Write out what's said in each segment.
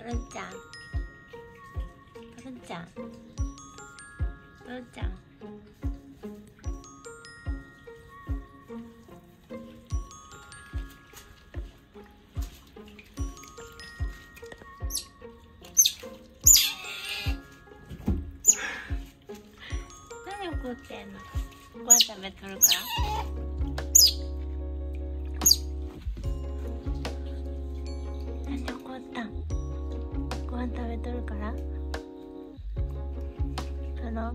トちゃん。トロちゃん。トちゃん。何怒ってんの？ご飯食べとるから。飯食べとるから。その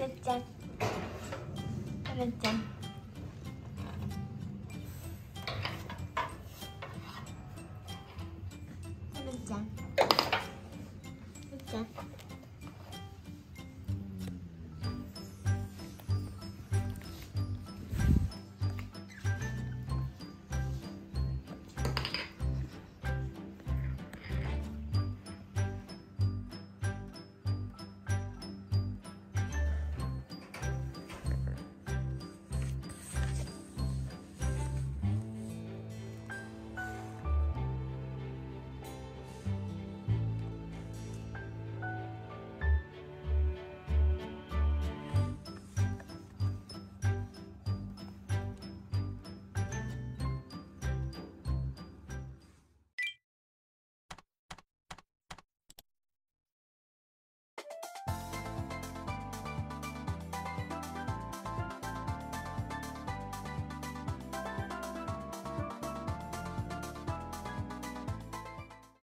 lên chân nó lên chân nó lên chân